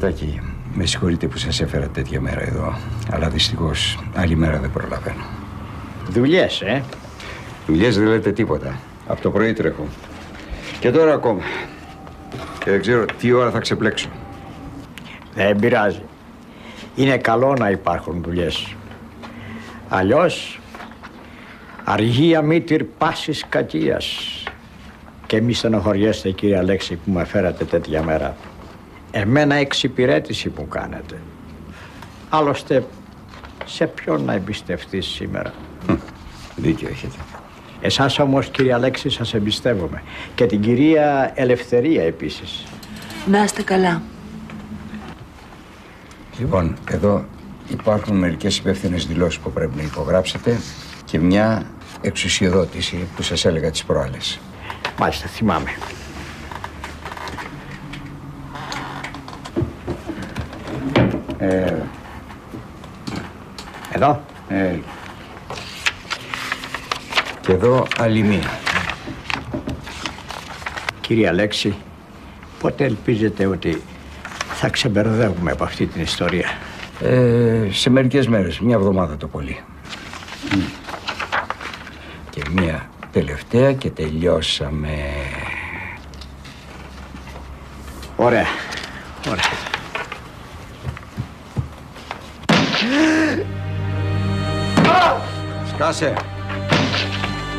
Κοιτάκι, με συγχωρείτε που σας έφερα τέτοια μέρα εδώ, αλλά δυστυχώς άλλη μέρα δεν προλαβαίνω. Δουλειές, ε; Δουλειές δεν λέτε τίποτα. Από το πρωί τρέχω. Και τώρα ακόμα. Και δεν ξέρω τι ώρα θα ξεπλέξω. Δεν πειράζει. Είναι καλό να υπάρχουν δουλειές. Αλλιώς, αργία μήτυρ πάσης κακίας. Και μη στενοχωριέστε κύριε Αλέξη που με φέρατε τέτοια μέρα. Εμένα εξυπηρέτηση που κάνετε. Άλλωστε, σε ποιον να εμπιστευτείς σήμερα; Δίκιο έχετε. Εσάς όμως κύριε Αλέξη σας εμπιστεύομαι. Και την κυρία Ελευθερία επίσης. Να είστε καλά. Λοιπόν, εδώ υπάρχουν μερικές υπεύθυνες δηλώσεις που πρέπει να υπογράψετε και μια εξουσιοδότηση που σας έλεγα τις προάλλες. Μάλιστα, θυμάμαι. Ε, Εδώ. ε, και εδώ άλλη μία. Κύριε Αλέξη, πότε ελπίζετε ότι θα ξεμπερδεύουμε από αυτή την ιστορία; Ε, σε μερικές μέρες, μια εβδομάδα το πολύ. Και μια τελευταία και τελειώσαμε. Ωραία. Ωραία. Σκάσε!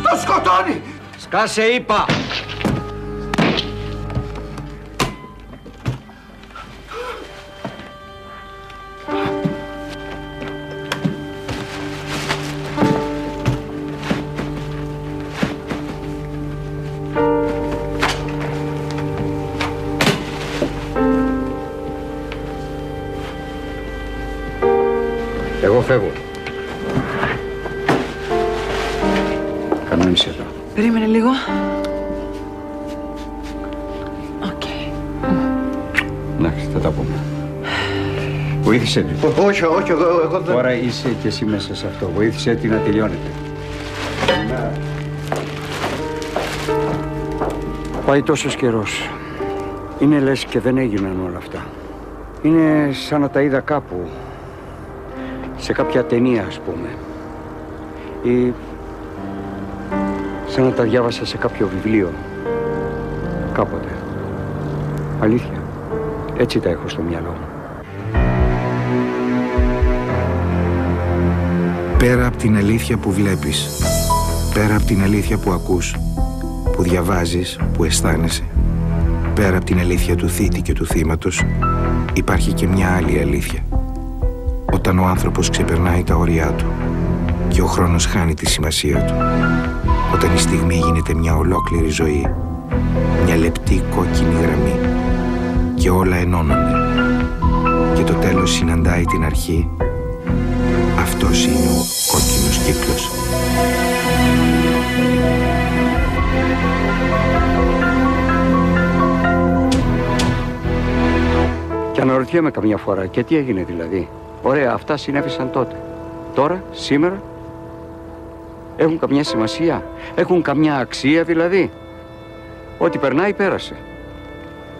Το σκοτώνει! Σκάσε είπα! Βοήθησε την. Όχι, όχι, εγώ, εγώ δεν... Τώρα είσαι και εσύ μέσα σε αυτό. Βοήθησε την να τελειώνεται. Πάει τόσος καιρός. Είναι λες και δεν έγιναν όλα αυτά. Είναι σαν να τα είδα κάπου. Σε κάποια ταινία, ας πούμε. Ή σαν να τα διάβασα σε κάποιο βιβλίο. Κάποτε. Αλήθεια. Έτσι τα έχω στο μυαλό μου. Πέρα από την αλήθεια που βλέπεις, πέρα από την αλήθεια που ακούς, που διαβάζεις, που αισθάνεσαι, πέρα από την αλήθεια του θήτη και του θύματος, υπάρχει και μια άλλη αλήθεια. Όταν ο άνθρωπος ξεπερνάει τα όρια του και ο χρόνος χάνει τη σημασία του. Όταν η στιγμή γίνεται μια ολόκληρη ζωή, μια λεπτή κόκκινη γραμμή. Και όλα ενώνονται. Και το τέλος συναντάει την αρχή αυτός είναι ο κόκκινος κύκλος. Και αναρωτιέμαι καμιά φορά και τι έγινε δηλαδή; Ωραία, αυτά συνέβησαν τότε. Τώρα, σήμερα, έχουν καμιά σημασία; Έχουν καμιά αξία δηλαδή; Ό,τι περνάει πέρασε.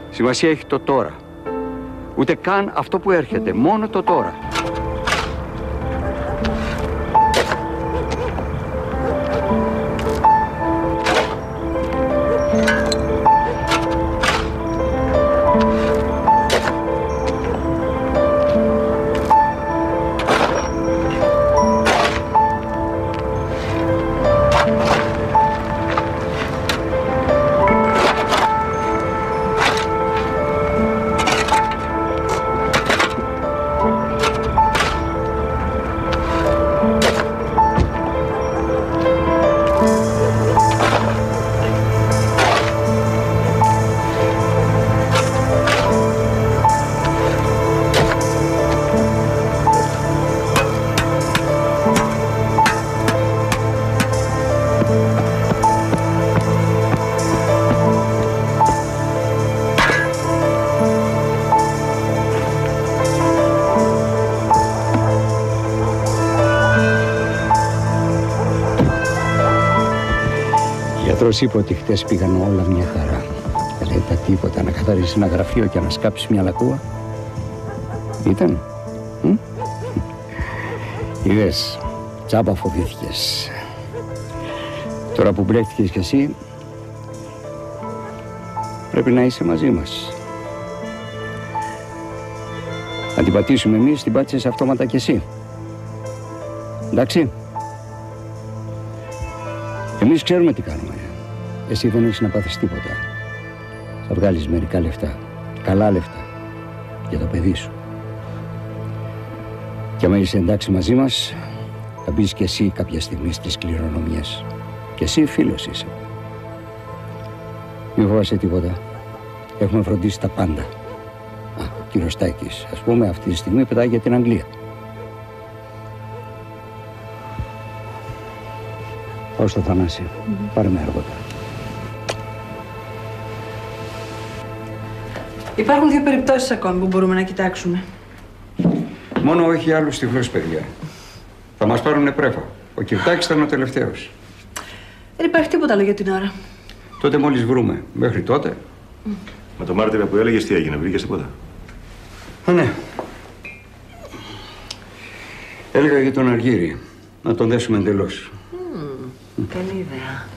Σημασία έχει το τώρα. Ούτε καν αυτό που έρχεται. Μόνο το τώρα. Ο γιατρός είπε ότι χτες πήγαν όλα μια χαρά. Δεν τα τίποτα να καθαρίσει ένα γραφείο και να σκάψει μια λακκούα. Ήταν. Μ; Είδες, τσάπα φοβήθηκες. Τώρα που μπλέχτηκες κι εσύ, πρέπει να είσαι μαζί μας. Να την πατήσουμε εμείς, την πάτησες αυτόματα κι εσύ. Εντάξει. Εμείς ξέρουμε τι κάνουμε. Εσύ δεν έχεις να πάθεις τίποτα. Θα βγάλεις μερικά λεφτά. Καλά λεφτά. Για το παιδί σου. Και άμα είσαι εντάξει μαζί μας, θα μπεις κι εσύ κάποια στιγμή στις κληρονομιές. Και εσύ φίλος είσαι. Μην φοβάσαι τίποτα. Έχουμε φροντίσει τα πάντα. Α, ο κύριος Στάκης, ας πούμε, αυτή τη στιγμή πετάει για την Αγγλία. Πάω στο Θανάση. Πάρε με αργότερα. Υπάρχουν δύο περιπτώσεις ακόμη που μπορούμε να κοιτάξουμε. Μόνο όχι άλλους τυφλούς, παιδιά. Θα μας πάρουν πρέφα. Ο Κυρτάκης ήταν ο τελευταίος. Δεν υπάρχει τίποτα άλλο για την ώρα. Τότε μόλις βρούμε. Μέχρι τότε. Με το μάρτυρα που έλεγες τι έγινε, βρήκες τίποτα; Α, ναι. Έλεγα για τον Αργύρι. Να τον δέσουμε εντελώς. Καλή ιδέα.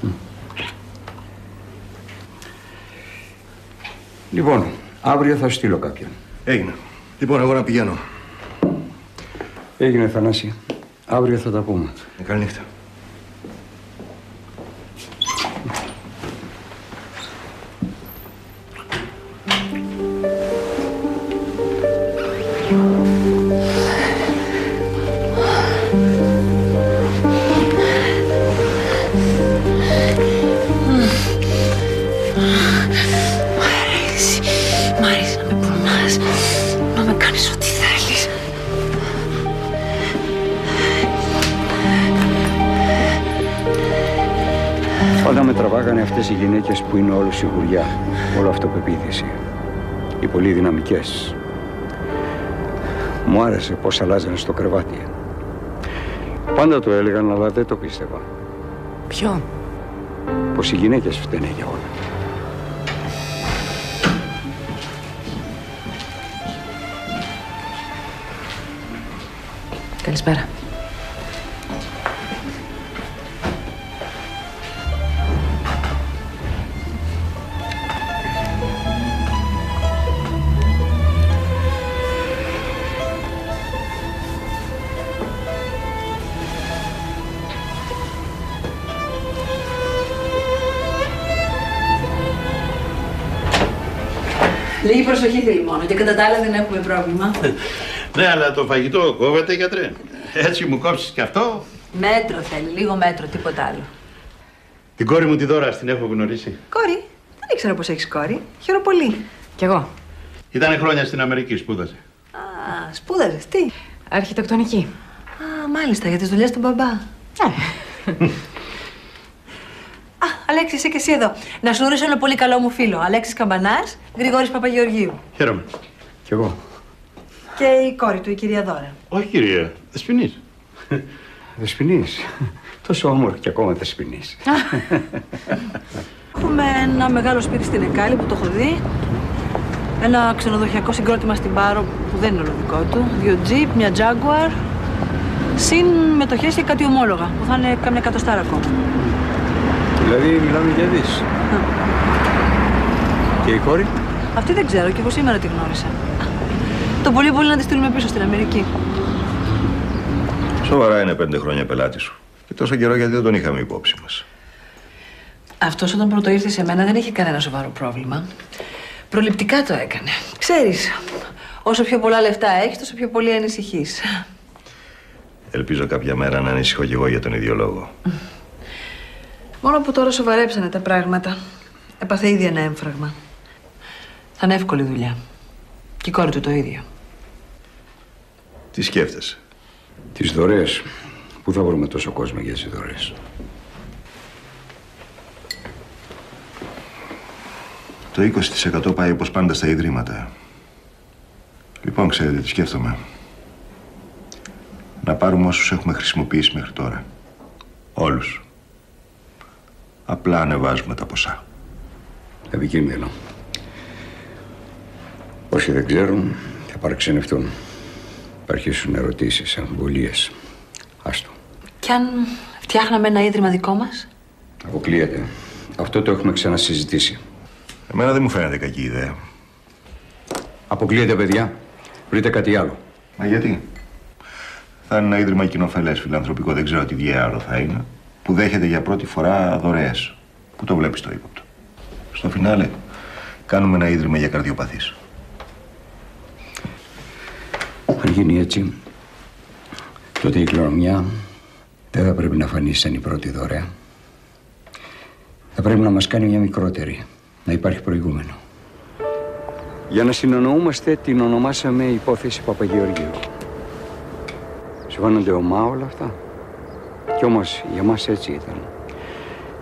Λοιπόν, αύριο θα στείλω κάποιον. Έγινε. Λοιπόν, εγώ να πηγαίνω. Έγινε, Θανάση. Αύριο θα τα πούμε. Ε, καλή νύχτα. Που είναι όλο σιγουριά, όλο αυτοπεποίθηση. Οι πολύ δυναμικές. Μου άρεσε πώς αλλάζανε στο κρεβάτι. Πάντα το έλεγαν, αλλά δεν το πίστευα. Ποιο; Πως οι γυναίκες φταίνε για όλα. Λίγη προσοχή θέλει μόνο και κατά τα άλλα δεν έχουμε πρόβλημα. Ναι, αλλά το φαγητό κόβεται, γιατρέ. Έτσι μου κόψεις κι αυτό. Μέτρο θέλει, λίγο μέτρο, τίποτα άλλο. Την κόρη μου τη δώρα την έχω γνωρίσει. Κόρη, δεν ήξερα πως έχεις κόρη. Χαίρομαι πολύ. Κι εγώ. Ήταν χρόνια στην Αμερική, σπούδασε. Α, σπούδαζες, τι; Αρχιτεκτονική. Α, μάλιστα, για τις δουλειές του μπαμπά. Α, Αλέξης, είσαι και εσύ εδώ. Να σου γνωρίσω ένα πολύ καλό μου φίλο. Αλέξης Καμπανάς, Γρηγόρης Παπαγεωργίου. Χαίρομαι. Κι εγώ. Και η κόρη του, η κυρία Δώρα. Όχι, κυρία. Δεσποινής. Δεσποινής. Τόσο όμορφη και ακόμα δεσποινής. Έχουμε ένα μεγάλο σπίτι στην Εκάλη που το έχω δει. Ένα ξενοδοχειακό συγκρότημα στην Πάρο που δεν είναι όλο δικό του. Δύο τζιπ, μια τζάγκουαρ. Συν μετοχές και κάτι ομόλογα που θα είναι κάμια εκατοστάρα ακόμα. Δηλαδή μιλάμε για δις. Και η κόρη; Αυτή δεν ξέρω και εγώ σήμερα τη γνώρισα. Το πολύ πολύ να τη στείλουμε πίσω στην Αμερική. Σοβαρά είναι πέντε χρόνια πελάτη σου. Και τόσο καιρό γιατί δεν τον είχαμε υπόψη μας. Αυτός όταν πρώτο ήρθε σε μένα δεν είχε κανένα σοβαρό πρόβλημα. Προληπτικά το έκανε. Ξέρεις, όσο πιο πολλά λεφτά έχεις, τόσο πιο πολύ ανησυχείς. Ελπίζω κάποια μέρα να ανησυχώ κι εγώ για τον ίδιο λόγο. Μόνο που τώρα σοβαρέψανε τα πράγματα. Έπαθε ήδη ένα έμφραγμα. Θα είναι εύκολη δουλειά. Και η κόρη του το ίδιο. Τι σκέφτεσαι; Τις δωρεές. Πού θα βρούμε τόσο κόσμο για τις δωρεές. Το 20% πάει όπως πάντα στα ιδρύματα. Λοιπόν, ξέρετε τι σκέφτομαι. Να πάρουμε όσους έχουμε χρησιμοποιήσει μέχρι τώρα. Όλους. Απλά ανεβάζουμε τα ποσά. Επικίνδυνο. Όσοι δεν ξέρουν θα παραξενευτούν. Θα αρχίσουν ερωτήσεις, αμβολίες. Άστο. Κι αν φτιάχναμε ένα ίδρυμα δικό μας; Αποκλείεται. Αυτό το έχουμε ξανασυζητήσει. Εμένα δεν μου φαίνεται κακή ιδέα. Αποκλείεται, παιδιά. Βρείτε κάτι άλλο. Μα γιατί; Θα είναι ένα ίδρυμα κοινοφελές φιλανθρωπικό, δεν ξέρω τι άλλο θα είναι, που δέχεται για πρώτη φορά δωρεές. Πού το βλέπεις το ύποπτο; Στο φινάλε, κάνουμε ένα ίδρυμα για καρδιοπαθείς. Αν γίνει έτσι, τότε η κληρονομιά δεν θα πρέπει να φανεί σαν η πρώτη δωρεά. Θα πρέπει να μας κάνει μια μικρότερη, να υπάρχει προηγούμενο. Για να συνεννοούμαστε την ονομάσαμε υπόθεση Παπαγεωργίου. Σου φαίνονται ομά όλα αυτά; Κι όμως για μας έτσι ήταν.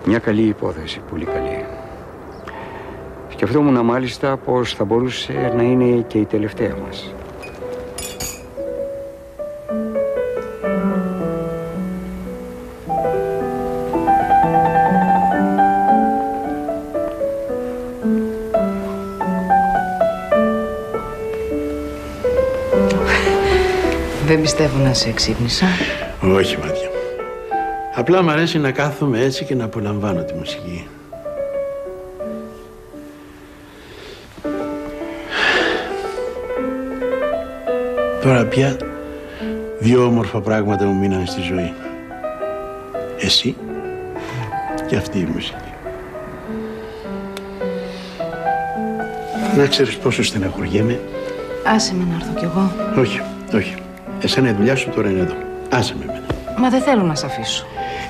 Μια καλή υπόθεση, πολύ καλή. Σκεφτόμουν μάλιστα πως θα μπορούσε να είναι και η τελευταία μας. Δεν πιστεύω να σε εξύπνησα. Όχι, μάτια. Απλά μου αρέσει να κάθομαι έτσι και να απολαμβάνω τη μουσική. Τώρα πια δύο όμορφα πράγματα μου μείναν στη ζωή. Εσύ και αυτή η μουσική. Να ξέρεις πόσο στεναχωριέμαι. Άσε με να έρθω κι εγώ. Όχι, όχι. Εσένα η δουλειά σου τώρα είναι εδώ. Άσε με εμένα. Μα δεν θέλω να σε αφήσω.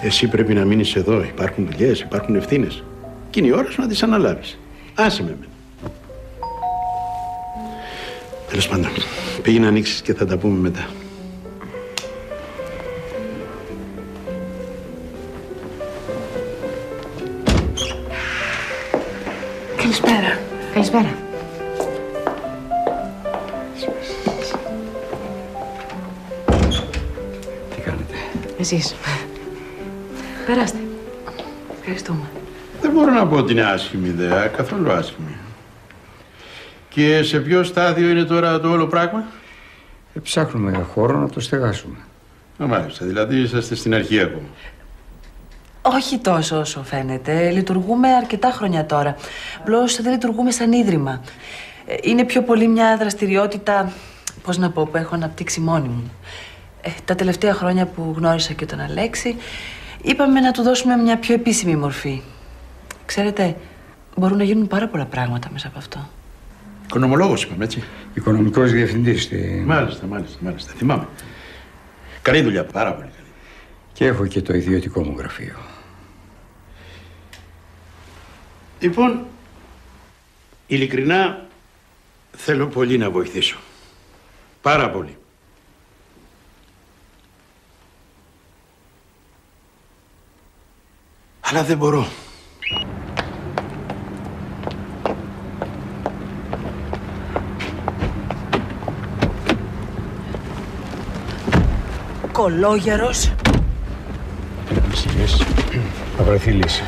Εσύ πρέπει να μείνεις εδώ. Υπάρχουν δουλειές, υπάρχουν ευθύνες. Και είναι η ώρα σου να τις αναλάβεις. Άσε με εμένα. Τέλος πάντων, πήγε να ανοίξεις και θα τα πούμε μετά. Καλησπέρα. Καλησπέρα. Τι κάνετε; Εσείς. Περάστε. Ευχαριστούμε. Δεν μπορώ να πω ότι είναι άσχημη ιδέα, καθόλου άσχημη. Και σε ποιο στάδιο είναι τώρα το όλο πράγμα; Ε, ψάχνουμε χώρο να το στεγάσουμε. Α, μάλιστα, δηλαδή είσαστε στην αρχή ακόμα. Όχι τόσο όσο φαίνεται. Λειτουργούμε αρκετά χρόνια τώρα. Απλώς δεν λειτουργούμε σαν ίδρυμα. Ε, Είναι πιο πολύ μια δραστηριότητα, πώς να πω, που έχω αναπτύξει μόνη μου. Ε, τα τελευταία χρόνια που γνώρισα και τον Αλέξη, είπαμε να του δώσουμε μια πιο επίσημη μορφή. Ξέρετε, μπορούν να γίνουν πάρα πολλά πράγματα μέσα από αυτό. Οικονομολόγος είπαμε, έτσι. Οικονομικός διευθυντής. τι- Μάλιστα, μάλιστα, μάλιστα. Θυμάμαι. Καλή δουλειά, πάρα πολύ καλή. Και έχω και το ιδιωτικό μου γραφείο. Λοιπόν, ειλικρινά θέλω πολύ να βοηθήσω. Πάρα πολύ. Αλλά δεν μπορώ. Κολόγερος. Μισηγές. Θα βρεθεί λύση.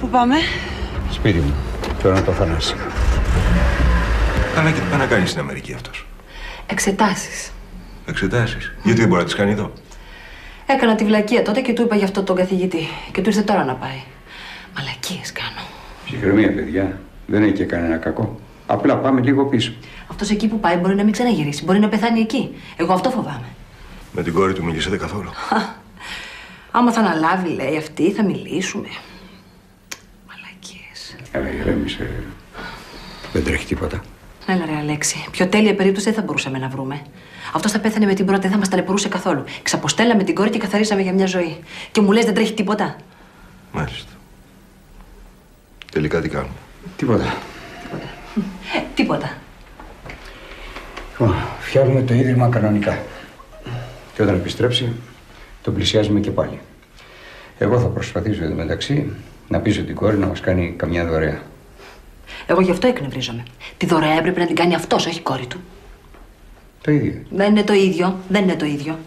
Πού πάμε; Σπίτι μου. Θέλω να το θανάσει. Καλά και τι πάει να κάνει στην Αμερική αυτός; Εξετάσεις. Εξετάσεις. Γιατί δεν μπορεί να τις κάνει εδώ; Έκανα τη βλακεία τότε και του είπα γι' αυτό τον καθηγητή. Και του ήρθε τώρα να πάει. Μαλακίες κάνω. Ψυχραιμία, παιδιά. Δεν έχει και κανένα κακό. Απλά πάμε λίγο πίσω. Αυτός εκεί που πάει μπορεί να μην ξαναγυρίσει. Μπορεί να πεθάνει εκεί. Εγώ αυτό φοβάμαι. Με την κόρη του μιλήσατε καθόλου; Άμα θα αναλάβει, λέει αυτή, θα μιλήσουμε. Μαλακίες. Έλα, ηρέμησε. Δεν τρέχει τίποτα. Έλα ρε Αλέξη, πιο τέλεια περίπτωση δεν θα μπορούσαμε να βρούμε. Αυτός θα πέθανε με την πρώτη, δεν θα μας ταλαιπωρούσε καθόλου. Ξαποστέλαμε την κόρη και καθαρίσαμε για μια ζωή. Και μου λες δεν τρέχει τίποτα. Μάλιστα. Τελικά τι κάνουμε. Τίποτα. Ε, τίποτα. Λοιπόν, φτιάχνουμε το ίδρυμα κανονικά. Και όταν επιστρέψει, τον πλησιάζουμε και πάλι. Εγώ θα προσπαθήσω εδώ μεταξύ να πείσω την κόρη να μας κάνει καμιά δωρεά. Εγώ γι' αυτό εκνευρίζομαι. Τη δωρεά έπρεπε να την κάνει αυτός, όχι η κόρη του. Το ίδιο. Δεν είναι το ίδιο. Δεν είναι το ίδιο.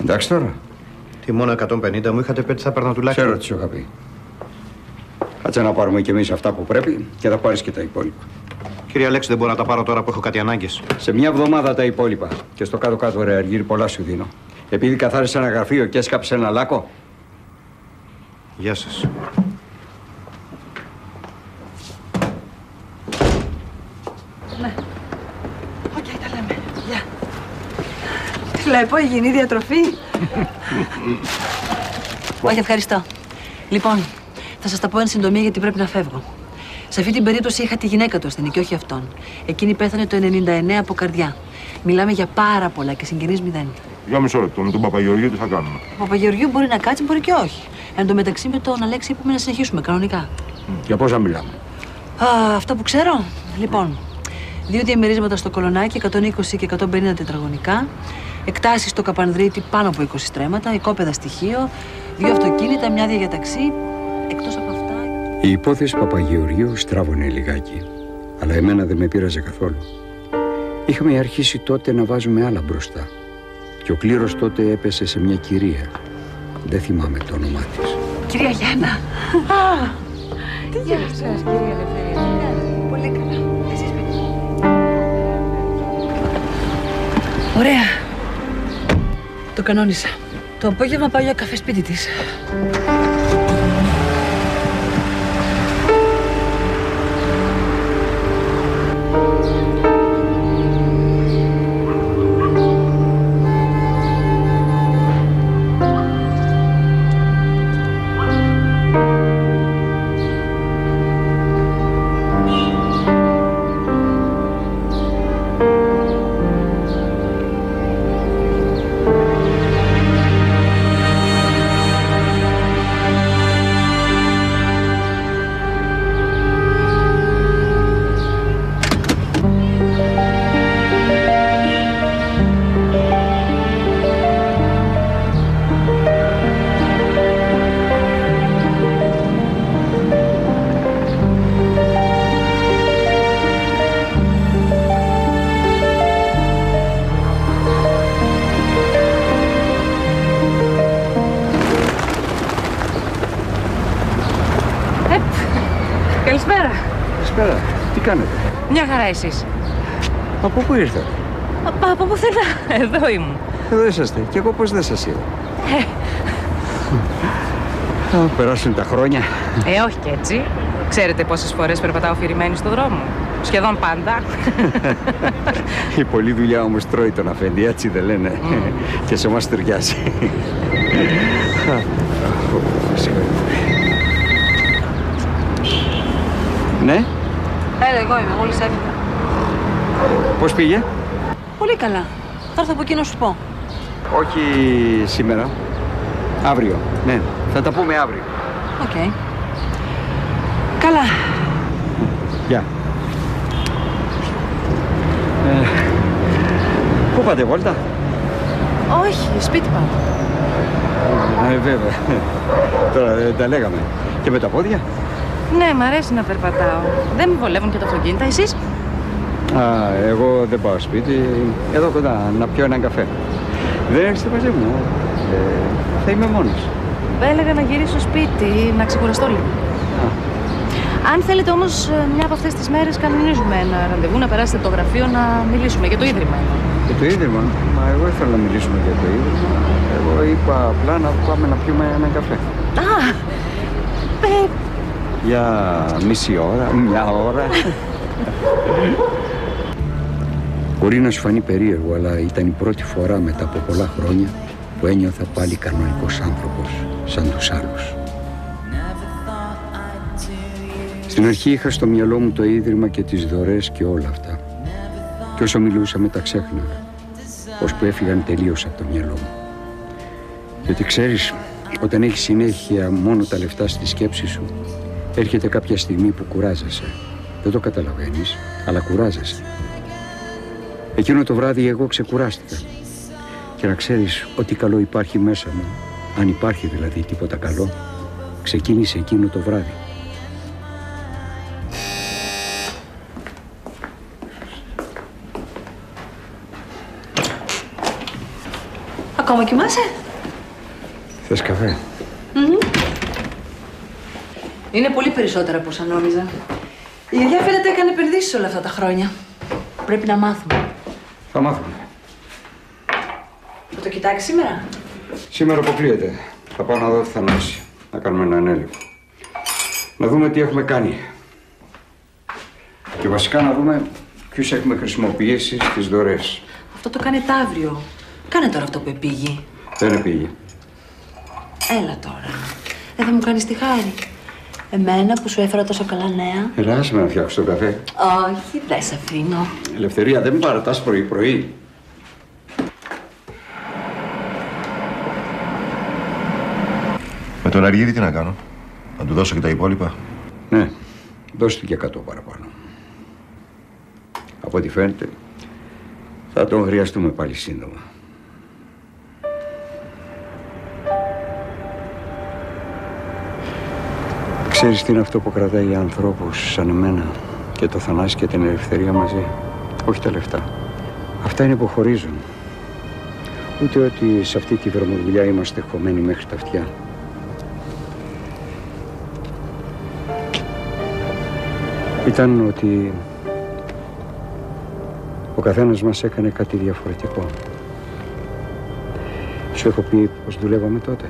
Εντάξει τώρα. Τι μόνο 150 μου είχατε πει ότι θα παίρνα τουλάχιστον. Ξέρω τι σου είχα πει. Κάτσε να πάρουμε κι εμείς αυτά που πρέπει και θα πάρεις και τα υπόλοιπα. Κύριε Αλέξη, δεν μπορώ να τα πάρω τώρα που έχω κάτι ανάγκες. Σε μια εβδομάδα τα υπόλοιπα. Και στο κάτω-κάτω, ρε Αργύρι, πολλά σου δίνω. Επειδή καθάρισε ένα γραφείο και έσκαψε ένα λάκκο, Γεια σας. Οκ, τα λέμε. Γεια. Βλέπω υγιεινή διατροφή. Όχι, ευχαριστώ. Λοιπόν, θα σας τα πω εν συντομία γιατί πρέπει να φεύγω. Σε αυτή την περίπτωση είχα τη γυναίκα του ασθενή και όχι αυτόν. Εκείνη πέθανε το 99 από καρδιά. Μιλάμε για πάρα πολλά και συγγενείς μηδέν. Για μισό λεπτό, με τον Παπαγεωργίου τι θα κάνουμε. Ο Παπαγεωργίου μπορεί να κάτσει, μπορεί και όχι. Εν τω μεταξύ με τον Αλέξη είπαμε να συνεχίσουμε κανονικά. για πόσα μιλάμε; Α, αυτό που ξέρω. Λοιπόν, δύο διαμερίσματα στο Κολονάκι, 120 και 150 τετραγωνικά. Εκτάσεις στο Καπανδρίτη πάνω από 20 στρέμματα, οικόπεδα στοιχείο, δύο αυτοκίνητα, μια άδεια για ταξί. Εκτός από αυτά. Η υπόθεση Παπαγεωργίου στράβωνε λιγάκι, αλλά εμένα δεν με πείραζε καθόλου. Είχαμε αρχίσει τότε να βάζουμε άλλα μπροστά και ο κλήρος τότε έπεσε σε μια κυρία. Δεν θυμάμαι το όνομά της. Κυρία Γιάννα. Τι γεια σας, κυρία Ελευθερία. Πολύ καλά. Εσείς πείτε. Ωραία. Το κανόνισα. Το απόγευμα πάω για καφέ σπίτι της. Εσείς. Από πού ήρθατε; Από, από πουθενά. Εδώ ήμουν. Εδώ είσαστε. Και εγώ πώς δεν σας είδα; Θα περάσουν τα χρόνια. Ε, όχι και έτσι. Ξέρετε πόσες φορές περπατάω αφηρημένη στο δρόμο. Σχεδόν πάντα. Η πολλή δουλειά όμως τρώει τον αφέντη, έτσι δεν λένε. Και σε εμάς ταιριάζει. ναι, Έλα, εγώ είμαι, μόλις έφυγα. Πώς πήγε; Πολύ καλά. Θα έρθω από εκεί να σου πω. Όχι σήμερα. Αύριο. Ναι, θα τα πούμε αύριο. Οκ. Καλά. Γεια. Ε, πού πάτε βόλτα; όχι, σπίτι πάω. Ε, βέβαια. Τώρα δεν τα λέγαμε. Και με τα πόδια; Ναι, μ' αρέσει να περπατάω. Δεν με βολεύουν και τα αυτοκίνητα. Εσείς; Α, εγώ δεν πάω σπίτι. Εδώ κοντά, να πιω έναν καφέ. Δεν έρχεστε μαζί μου. Ε, θα είμαι μόνος. Έλεγα να γυρίσω σπίτι, να ξεκουραστώ λίγο. Αν θέλετε όμως ε, μια από αυτές τις μέρες κανονίζουμε ένα ραντεβού να περάσετε το γραφείο να μιλήσουμε για το Ίδρυμα. Για το Ίδρυμα; Μα εγώ ήθελα να μιλήσουμε για το Ίδρυμα. Εγώ είπα απλά να πάμε να πιούμε έναν καφέ. Α, ε, Για μισή ώρα, μια ώρα. Μπορεί να σου φανεί περίεργο, αλλά ήταν η πρώτη φορά μετά από πολλά χρόνια που ένιωθα πάλι κανονικός άνθρωπος, σαν τους άλλους. Στην αρχή είχα στο μυαλό μου το ίδρυμα και τις δωρές και όλα αυτά. Και όσο μιλούσαμε τα ξέχναγα, ώσπου έφυγαν τελείως από το μυαλό μου. Γιατί ξέρεις, όταν έχεις συνέχεια μόνο τα λεφτά στη σκέψη σου, έρχεται κάποια στιγμή που κουράζεσαι. Δεν το καταλαβαίνεις, αλλά κουράζεσαι. Εκείνο το βράδυ εγώ ξεκουράστηκα. Και να ξέρεις ότι καλό υπάρχει μέσα μου, αν υπάρχει δηλαδή τίποτα καλό, ξεκίνησε εκείνο το βράδυ. Ακόμα κοιμάσαι; Θες καφέ; Είναι πολύ περισσότερα από όσα νόμιζα. Η γιαγιά φαίνεται έκανε επενδύσεις όλα αυτά τα χρόνια. Πρέπει να μάθουμε. Θα μάθουμε. Θα το κοιτάξει σήμερα; Σήμερα αποκλείεται. Θα πάω να δω τη Θανάση. Να κάνουμε ένα έλεγχο. Να δούμε τι έχουμε κάνει. Και βασικά να δούμε ποιους έχουμε χρησιμοποιήσει στις δωρές. Αυτό το κάνετε αύριο. Κάνε τώρα αυτό που επήγει. Δεν επήγε. Έλα τώρα. Δεν θα μου κάνεις τη χάρη. Εμένα που σου έφερα τόσο καλά νέα. Ελά, άσε με να φτιάξω το καφέ. Όχι, δεν σε αφήνω. Ελευθερία, δεν με παρατάς πρωί-πρωί. Με τον Αργύρι τι να κάνω; Να του δώσω και τα υπόλοιπα. Ναι, δώσ' του και 100 παραπάνω. Από ό,τι φαίνεται, θα τον χρειαστούμε πάλι σύντομα. Ξέρεις τι είναι αυτό που κρατάει ανθρώπους σαν εμένα και το θανάσι και την ελευθερία μαζί. Όχι τα λεφτά. Αυτά είναι που χωρίζουν. Ούτε ότι σε αυτή τη βρωμοδουλειά είμαστε χωμένοι μέχρι τα αυτιά. Ήταν ότι ο καθένας μας έκανε κάτι διαφορετικό. Σου έχω πει πως δουλεύαμε τότε.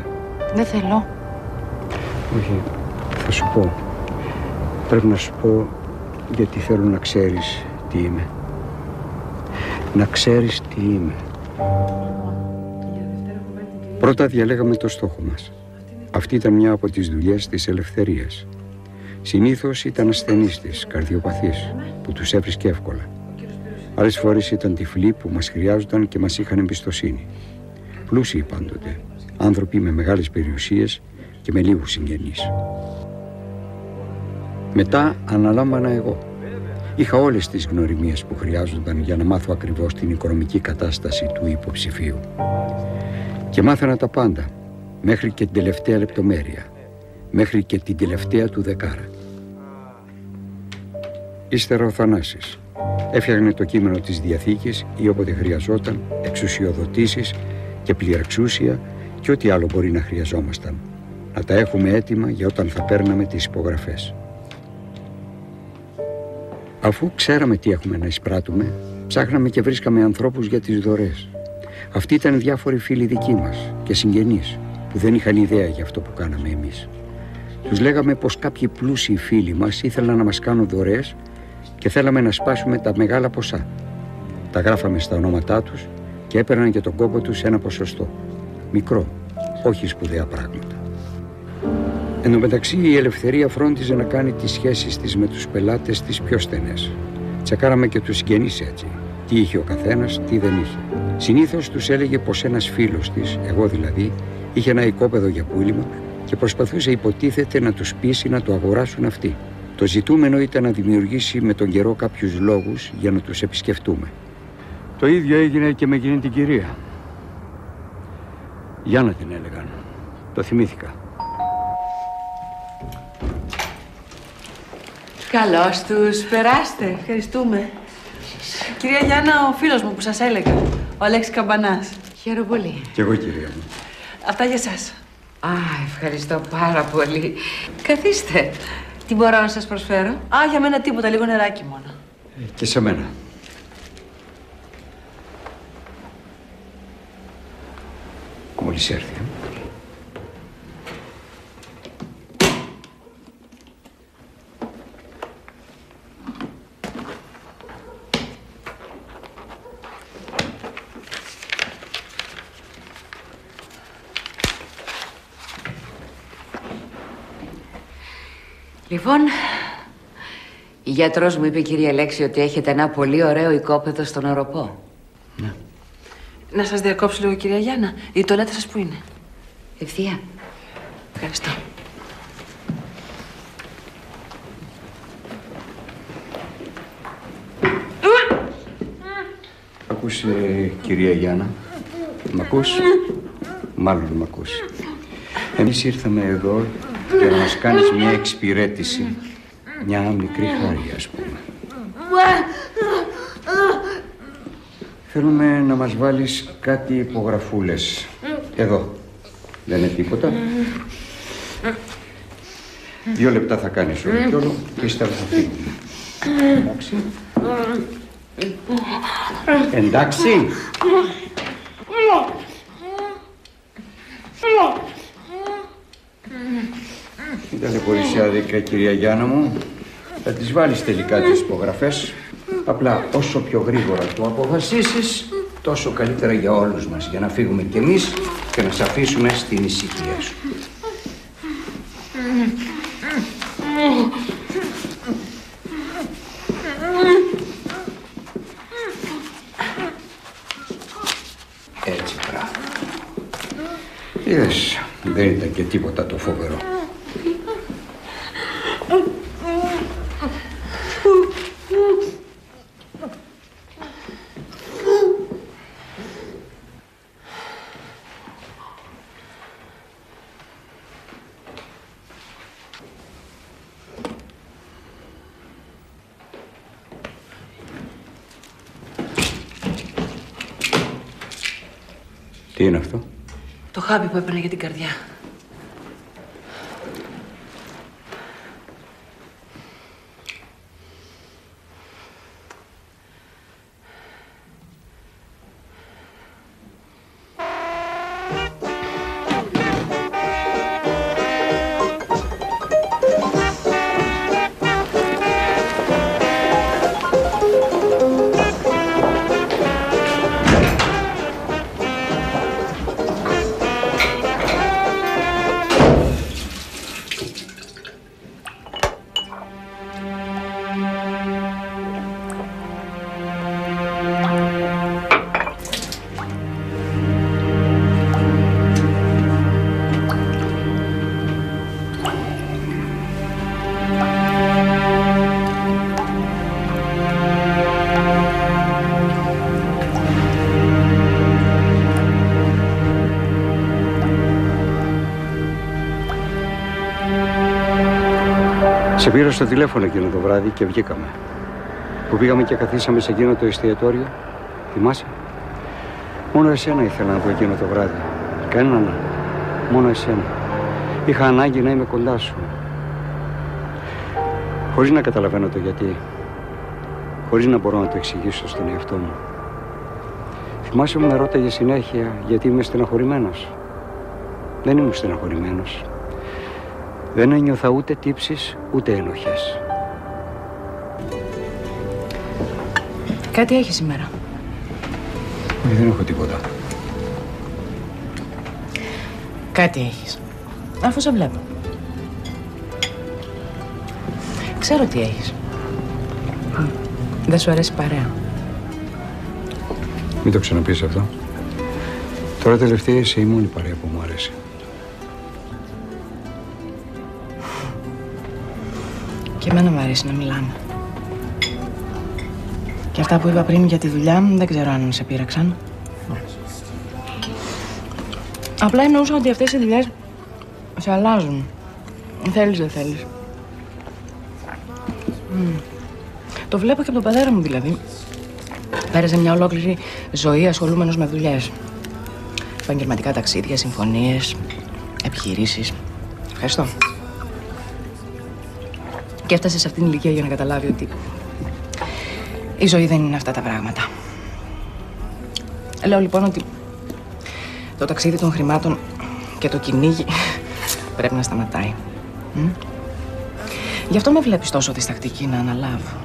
Δεν θέλω. Όχι, θα σου πω. Πρέπει να σου πω γιατί θέλω να ξέρεις τι είμαι. Να ξέρεις τι είμαι. Πρώτα διαλέγαμε το στόχο μας. Αυτή ήταν μια από τις δουλειές της ελευθερίας. Συνήθως ήταν ασθενείς της, καρδιοπαθής, που τους έβρισκε εύκολα. Άλλες φορές ήταν τυφλοί που μας χρειάζονταν και μας είχαν εμπιστοσύνη. Πλούσιοι πάντοτε, άνθρωποι με μεγάλες περιουσίες και με λίγους συγγενείς. Μετά αναλάμβανα εγώ. Είχα όλες τις γνωριμίες που χρειάζονταν για να μάθω ακριβώς την οικονομική κατάσταση του υποψηφίου. Και μάθαινα τα πάντα, μέχρι και την τελευταία λεπτομέρεια, μέχρι και την τελευταία του δεκάρα. Ύστερα ο Θανάσης. Έφτιαχνε το κείμενο της Διαθήκης ή όποτε χρειαζόταν, εξουσιοδοτήσεις και πληρεξούσια και ό,τι άλλο μπορεί να χρειαζόμασταν. Να τα έχουμε έτοιμα για όταν θα παίρναμε τις υπογραφές. Αφού ξέραμε τι έχουμε να εισπράττουμε, ψάχναμε και βρίσκαμε ανθρώπους για τις δωρές. Αυτοί ήταν διάφοροι φίλοι δικοί μας και συγγενείς που δεν είχαν ιδέα για αυτό που κάναμε εμείς. Τους λέγαμε πως κάποιοι πλούσιοι φίλοι μας ήθελαν να μας κάνουν δωρές και θέλαμε να σπάσουμε τα μεγάλα ποσά. Τα γράφαμε στα ονόματά τους και έπαιρναν και τον κόπο τους ένα ποσοστό. Μικρό, όχι σπουδαία πράγματα. Εν τω μεταξύ η ελευθερία φρόντιζε να κάνει τις σχέσεις της με τους πελάτες τις πιο στενές. Τσεκάραμε και τους συγγενείς έτσι. Τι είχε ο καθένας, τι δεν είχε. Συνήθως τους έλεγε πως ένας φίλος της, εγώ δηλαδή, είχε ένα οικόπεδο για πούλημα και προσπαθούσε υποτίθεται να τους πείσει να το αγοράσουν αυτοί. Το ζητούμενο ήταν να δημιουργήσει με τον καιρό κάποιους λόγους για να τους επισκεφτούμε. Το ίδιο έγινε και με εκείνη την κυρία. Γιάννα την έλεγαν. Το θυμήθηκα. Καλώς τους. Περάστε. Ευχαριστούμε. Κυρία Γιάννα, ο φίλος μου που σας έλεγα. Ο Αλέξης Καμπανάς. Χαίρομαι πολύ. Κι εγώ κυρία μου. Αυτά για σας. Α, ευχαριστώ πάρα πολύ. Καθίστε. Τι μπορώ να σας προσφέρω; Α, για μένα τίποτα. Λίγο νεράκι μόνο. Και σε μένα. Μόλις έρθει. Λοιπόν, η γιατρός μου είπε, κυρία Λέξη, ότι έχετε ένα πολύ ωραίο οικόπεδο στον Οροπό. Να σας διακόψω λίγο, κυρία Γιάννα. Η τολέτα σας που είναι; Ευθεία. Ευχαριστώ. Ακούς, ε, κυρία Γιάννα; Μ' ακούς; Μάλλον μ' ακούς. Εμείς ήρθαμε εδώ για να μας κάνεις μια εξυπηρέτηση. Μια μικρή χάρη, ας πούμε. Θέλουμε να μας βάλεις κάτι υπογραφούλες. Εδώ. Δεν είναι τίποτα. Δύο λεπτά θα κάνεις όλο και όλο και ύστερα θα φύγουμε. Εντάξει. Εντάξει. Μην ταλαιπωρήσει άδικα, κυρία Γιάννα μου. Θα τις βάλεις τελικά τις υπογραφές. Απλά όσο πιο γρήγορα το αποφασίσεις, τόσο καλύτερα για όλους μας. Για να φύγουμε κι εμείς και να σε αφήσουμε στην ησυχία σου. Έτσι, μπράβο. Είδες, δεν ήταν και τίποτα το φοβερό. Τι είναι αυτό? Το χάπι που έπαιρνε για την καρδιά. Πήρα στο τηλέφωνο εκείνο το βράδυ και βγήκαμε. Που πήγαμε και καθίσαμε σε εκείνο το εστιατόριο. Θυμάσαι; Μόνο εσένα ήθελα να δω εκείνο το βράδυ. Κανέναν άλλο. Μόνο εσένα. Είχα ανάγκη να είμαι κοντά σου. Χωρίς να καταλαβαίνω το γιατί. Χωρίς να μπορώ να το εξηγήσω στον εαυτό μου. Θυμάσαι μου με ρώταγες συνέχεια γιατί είμαι στεναχωρημένος. Δεν ήμουν στεναχωρημένος. Δεν ένιωθα ούτε τύψεις, ούτε ενοχές. Κάτι έχεις σήμερα. Όχι, δεν έχω τίποτα. Κάτι έχεις. Αφού σε βλέπω. Ξέρω τι έχεις. Δεν σου αρέσει η παρέα. Μην το ξαναπείς αυτό. Τώρα τελευταία είσαι η μόνη παρέα που μου αρέσει. Και εμένα μου αρέσει να μιλάμε. Και αυτά που είπα πριν για τη δουλειά μου δεν ξέρω αν σε πείραξαν. Απλά εννοούσα ότι αυτές οι δουλειές σε αλλάζουν. Θέλεις, δεν θέλεις. Μμ. Το βλέπω και από τον πατέρα μου δηλαδή. Πέρασε μια ολόκληρη ζωή ασχολούμενος με δουλειές. Επαγγελματικά ταξίδια, συμφωνίες, επιχειρήσεις. Ευχαριστώ. Και έφτασε σε αυτήν την ηλικία για να καταλάβει ότι η ζωή δεν είναι αυτά τα πράγματα. Λέω λοιπόν ότι το ταξίδι των χρημάτων και το κυνήγι πρέπει να σταματάει. Μ; Γι' αυτό με βλέπεις τόσο διστακτική να αναλάβω.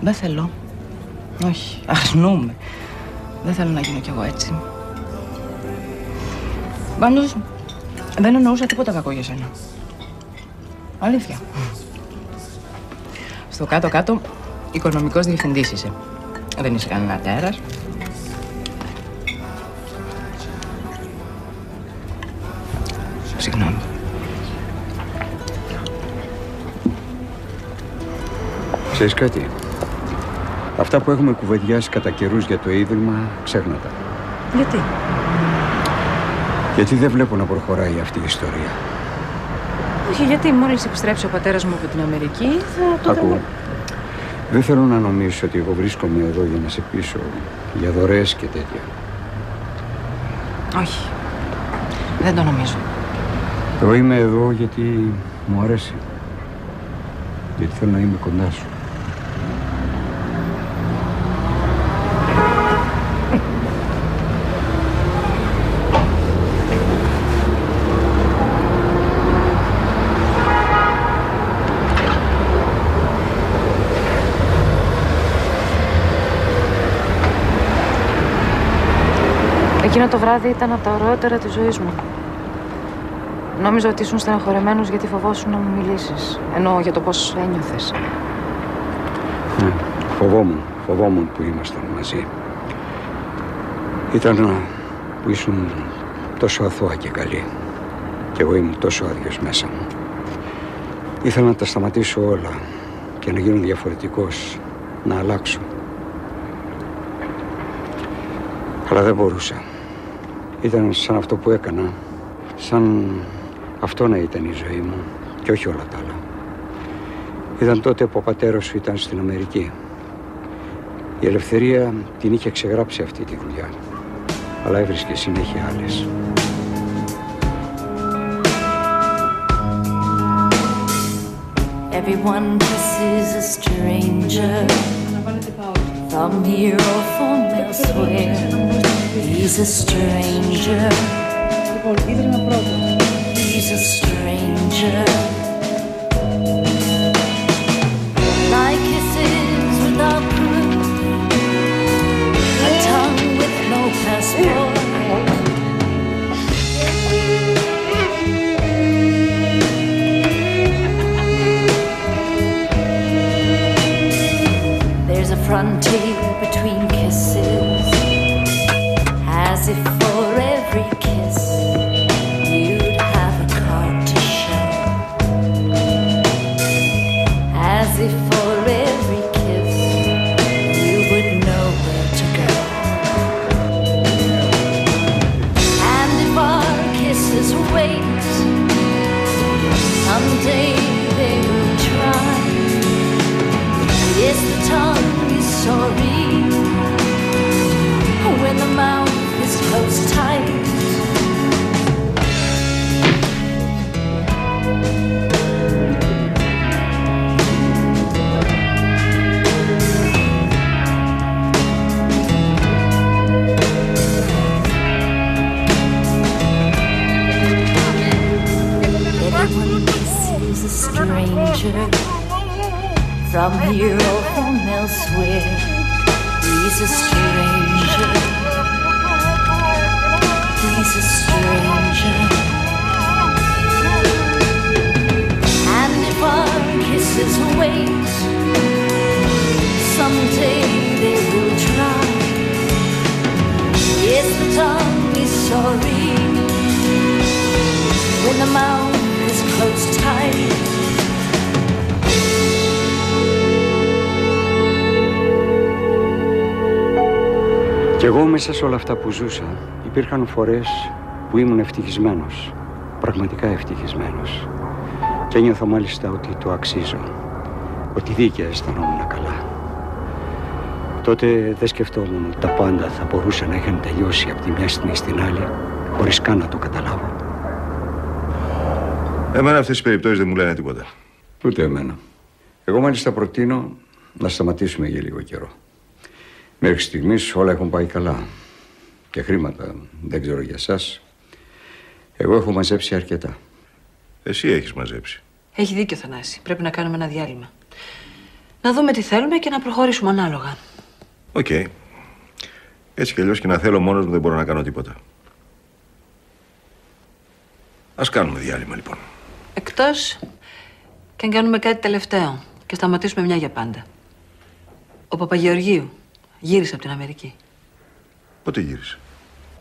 Δεν θέλω. Όχι, αρνούμε. Δεν θέλω να γίνω κι εγώ έτσι. Πάντως, δεν εννοούσα τίποτα κακό για σένα. Αλήθεια. Στο κάτω-κάτω, οικονομικός διευθυντής είσαι. Δεν είσαι κανένα τέρας. Συγγνώμη. Ξέρεις κάτι; Αυτά που έχουμε κουβεντιάσει κατά καιρούς για το Ίδρυμα, ξέχνα τα. Γιατί; Γιατί δεν βλέπω να προχωράει αυτή η ιστορία. Όχι, γιατί μόλις επιστρέψει ο πατέρας μου από την Αμερική θα το Ακού. δούμε. Δεν θέλω να νομίσεις ότι εγώ βρίσκομαι εδώ για να σε πείσω για δωρεές και τέτοια. Όχι. Δεν το νομίζω. Εγώ είμαι εδώ γιατί μου αρέσει. Γιατί θέλω να είμαι κοντά σου. Εκείνο το βράδυ ήταν από τα ωραιότερα της ζωής μου. Νόμιζα ότι ήσουν στεναχωρεμένος γιατί φοβόσουν να μου μιλήσεις. Ενώ για το πώς ένιωθες. Ναι, φοβόμουν, φοβόμουν που ήμασταν μαζί. Ήταν ε, που ήσουν τόσο αθώα και καλή. Και εγώ ήμουν τόσο άδειος μέσα μου. Ήθελα να τα σταματήσω όλα και να γίνω διαφορετικός, να αλλάξω. Αλλά δεν μπορούσα. Ήταν σαν αυτό που έκανα, σαν αυτό να ήταν η ζωή μου και όχι όλα τα άλλα. Ήταν τότε που ο πατέρας σου ήταν στην Αμερική. Η ελευθερία την είχε ξεγράψει αυτή τη δουλειά, αλλά έβρισκε συνέχεια άλλες. Everyone kisses a stranger from here from elsewhere. He's a stranger. He's a stranger. Between kisses, as if for every kiss stranger from here or from elsewhere. He's a stranger. He's a stranger. And if our kisses wait, someday they will try. Yes, the tongue is sorry when the mouth εγώ μέσα σε όλα αυτά που ζούσα υπήρχαν φορές που ήμουν ευτυχισμένος, πραγματικά ευτυχισμένος. Και ένιωθα μάλιστα ότι το αξίζω, ότι δίκαια αισθανόμουν καλά. Τότε δεν σκεφτόμουν ότι τα πάντα θα μπορούσαν να είχαν τελειώσει από τη μια στιγμή στην άλλη, χωρίς καν να το καταλάβω. Εμένα αυτές οι περιπτώσεις δεν μου λένε τίποτα. Ούτε εμένα. Εγώ μάλιστα προτείνω να σταματήσουμε για λίγο καιρό. Μέχρι στιγμής όλα έχουν πάει καλά. Και χρήματα, δεν ξέρω για σας. Εγώ έχω μαζέψει αρκετά. Εσύ έχεις μαζέψει. Έχει δίκιο ο Θανάση. Πρέπει να κάνουμε ένα διάλειμμα. Να δούμε τι θέλουμε και να προχωρήσουμε ανάλογα. Οκ. Έτσι κι αλλιώς και να θέλω μόνος μου δεν μπορώ να κάνω τίποτα. Ας κάνουμε διάλειμμα λοιπόν. Εκτός και αν κάνουμε κάτι τελευταίο και σταματήσουμε μια για πάντα. Ο Παπαγεωργίου γύρισε από την Αμερική. Πότε γύρισε;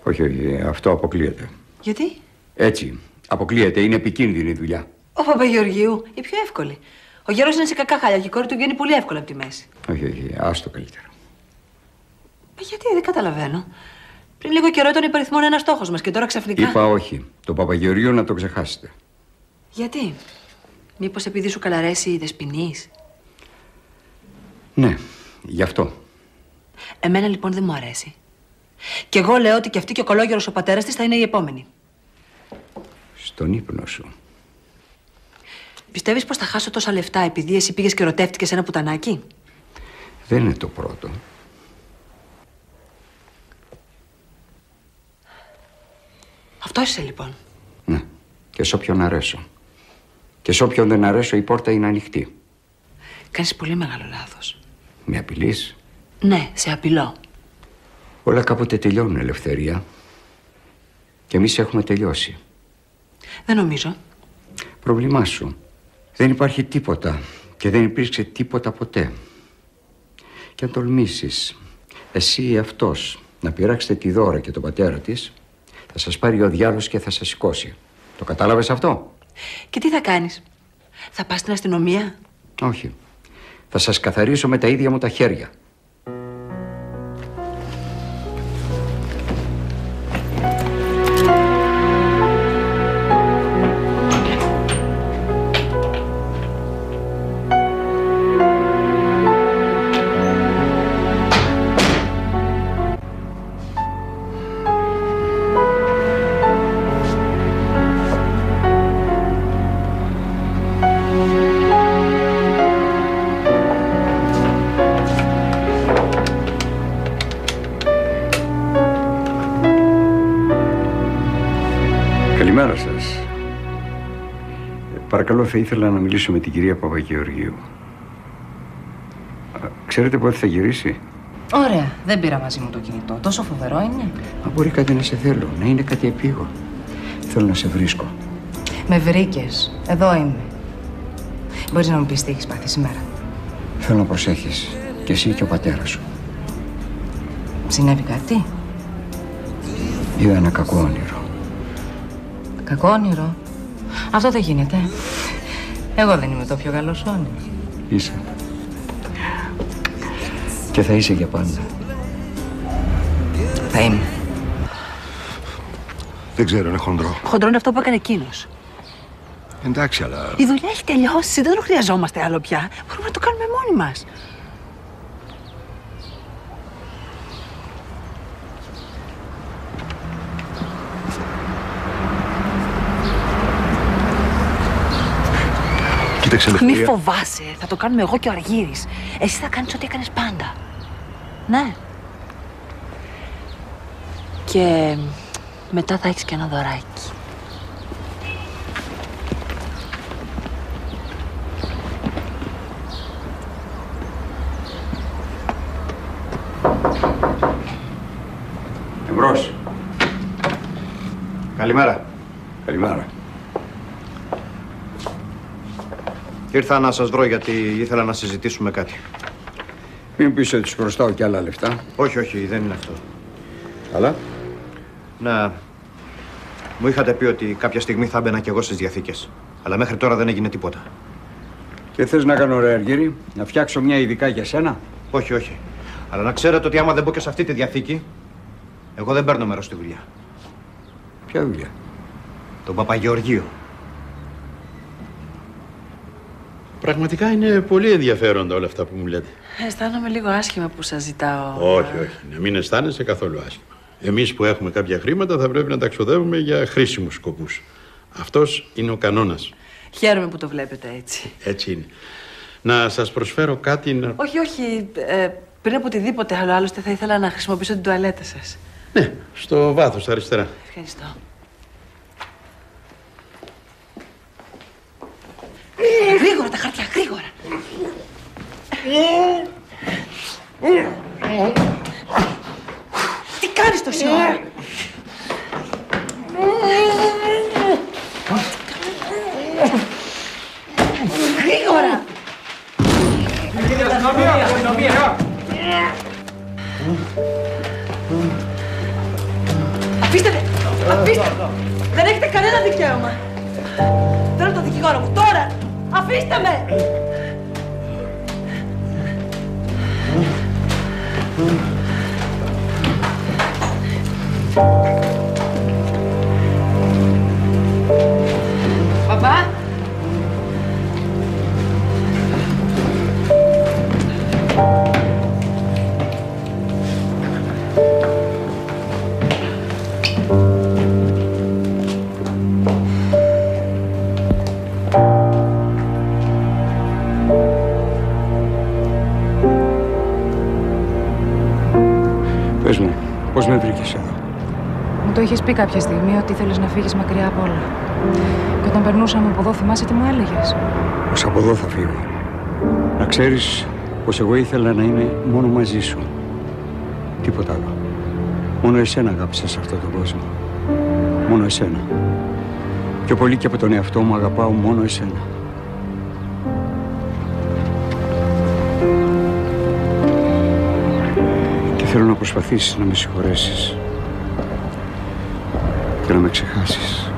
Όχι, όχι, αυτό αποκλείεται. Γιατί; Έτσι, αποκλείεται, είναι επικίνδυνη η δουλειά. Ο Παπαγεωργίου η πιο εύκολη. Ο γέρος είναι σε κακά χάλια και η κόρη του βγαίνει πολύ εύκολα από τη μέση. Όχι, όχι, άστο καλύτερα. Μα γιατί δεν καταλαβαίνω. Πριν λίγο καιρό ήταν υπαριθμόν ένας στόχος μας και τώρα ξαφνικά. Είπα όχι. Το Παπαγεωργίου να το ξεχάσετε. Γιατί, Μήπως επειδή σου καλαρέσει η δεσποινής; Ναι, γι' αυτό. Εμένα λοιπόν δεν μου αρέσει. Και εγώ λέω ότι και αυτή και ο κολόγερος ο πατέρας της θα είναι η επόμενη. Στον ύπνο σου. Πιστεύεις πως θα χάσω τόσα λεφτά επειδή εσύ πήγες και ρωτεύτηκες ένα πουτανάκι; Δεν είναι το πρώτο. Αυτό είσαι λοιπόν. Ναι. Και σε όποιον αρέσω. Και σε όποιον δεν αρέσω η πόρτα είναι ανοιχτή. Κάνεις πολύ μεγάλο λάθος. Με απειλείς; Ναι, σε απειλώ. Όλα κάποτε τελειώνουν, Ελευθερία. Και εμείς έχουμε τελειώσει. Δεν νομίζω. Πρόβλημά σου. Δεν υπάρχει τίποτα και δεν υπήρξε τίποτα ποτέ. Και αν τολμήσεις εσύ ή αυτός να πειράξετε τη δώρα και τον πατέρα της, θα σας πάρει ο διάλογος και θα σας σηκώσει. Το κατάλαβες αυτό; Και τι θα κάνεις; Θα πας στην αστυνομία; Όχι. Θα σας καθαρίσω με τα ίδια μου τα χέρια. Θα ήθελα να μιλήσω με την κυρία Παπαγεωργίου. Α, Ξέρετε πότε θα γυρίσει; Ωραία, δεν πήρα μαζί μου το κινητό. Τόσο φοβερό είναι. Μα μπορεί κάτι να σε θέλω, να είναι κάτι επίγον. Θέλω να σε βρίσκω. Με βρήκες. Εδώ είμαι. Μπορείς να μου πεις τι έχεις πάθει σήμερα. Θέλω να προσέχεις και εσύ και ο πατέρας σου. Συνέβη κάτι; Είδα ένα κακό όνειρο. Κακό όνειρο. Αυτό δεν γίνεται. Εγώ δεν είμαι το πιο καλός σου όνειρο. Είσαι. Και θα είσαι για πάντα. Θα είμαι. Δεν ξέρω, είναι χοντρό. Χοντρό είναι αυτό που έκανε εκείνος. Εντάξει, αλλά. Η δουλειά έχει τελειώσει. Δεν το χρειαζόμαστε άλλο πια. Μπορούμε να το κάνουμε μόνοι μας. Κοίταξε, Μη Ελευθερία. φοβάσαι. Θα το κάνουμε εγώ και ο Αργύρης. Εσύ θα κάνεις ό,τι έκανες πάντα. Ναι. Και μετά θα έχεις και ένα δωράκι. Εμπρός. Καλημέρα. Καλημέρα. Ήρθα να σας βρω γιατί ήθελα να συζητήσουμε κάτι. Μην πεις ότι σου χρωστάω κι άλλα λεφτά. Όχι, όχι, δεν είναι αυτό. Αλλά; Να. Μου είχατε πει ότι κάποια στιγμή θα έμπαινα κι εγώ στις διαθήκες. Αλλά μέχρι τώρα δεν έγινε τίποτα. Και θες να κάνω ρε Αργύρη, να φτιάξω μια ειδικά για σένα; Όχι, όχι. Αλλά να ξέρετε ότι άμα δεν μπω και σε αυτή τη διαθήκη, εγώ δεν παίρνω μέρος στη δουλειά. Ποια δουλειά; Τον Παπαγεωργείο. Πραγματικά είναι πολύ ενδιαφέροντα όλα αυτά που μου λέτε. Αισθάνομαι λίγο άσχημα που σας ζητάω. Όχι, όχι. Να μην αισθάνεσαι καθόλου άσχημα. Εμείς που έχουμε κάποια χρήματα θα πρέπει να τα ξοδεύουμε για χρήσιμους σκοπούς. Αυτός είναι ο κανόνας. Χαίρομαι που το βλέπετε έτσι. Έτσι είναι. Να σας προσφέρω κάτι να. Όχι, όχι. Ε, πριν από οτιδήποτε άλλο, άλλωστε θα ήθελα να χρησιμοποιήσω την τουαλέτα σας. Ναι, στο βάθος, στα αριστερά. Ευχαριστώ. Γρήγορα τα χαρτιά, γρήγορα. Τι κάνεις τόση ώρα; Γρήγορα. Αφήστε με! Αφήστε με! Δεν έχετε κανένα δικαίωμα! Θέλω το δικηγόρο μου τώρα! Αφήστε Μου το είχες πει κάποια στιγμή ότι ήθελες να φύγεις μακριά από όλα. Και όταν περνούσαμε από εδώ, θυμάσαι τι μου έλεγες; Πως από εδώ θα φύγω. Να ξέρεις πως εγώ ήθελα να είμαι μόνο μαζί σου. Τίποτα άλλο. Μόνο εσένα αγάπησα σε αυτόν τον κόσμο. Μόνο εσένα. Πιο πολύ και από τον εαυτό μου αγαπάω μόνο εσένα. Και θέλω να προσπαθήσεις να με συγχωρέσεις και να με ξεχάσεις.